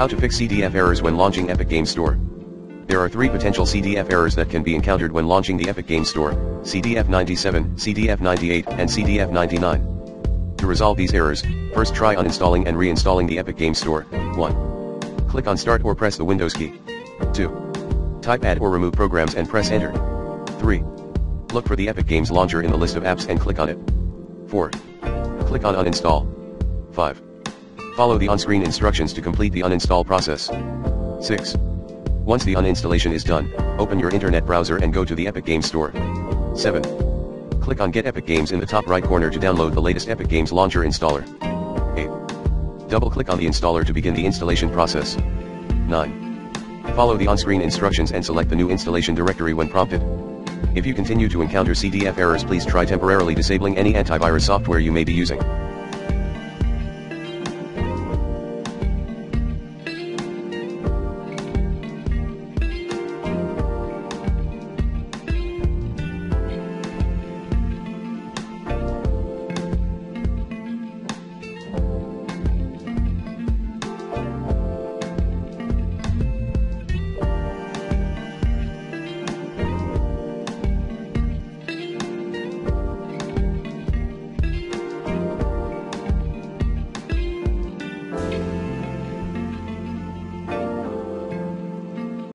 How to fix CDF errors when launching Epic Games Store. There are three potential CDF errors that can be encountered when launching the Epic Games Store, CDF 97, CDF 98, and CDF 99. To resolve these errors, first try uninstalling and reinstalling the Epic Games Store. 1. Click on Start or press the Windows key. 2. Type Add or remove programs and press Enter. 3. Look for the Epic Games Launcher in the list of apps and click on it. 4. Click on Uninstall. 5. Follow the on-screen instructions to complete the uninstall process. 6. Once the uninstallation is done, open your internet browser and go to the Epic Games Store. 7. Click on Get Epic Games in the top right corner to download the latest Epic Games Launcher installer. 8. Double-click on the installer to begin the installation process. 9. Follow the on-screen instructions and select the new installation directory when prompted. If you continue to encounter CDF errors please try temporarily disabling any antivirus software you may be using.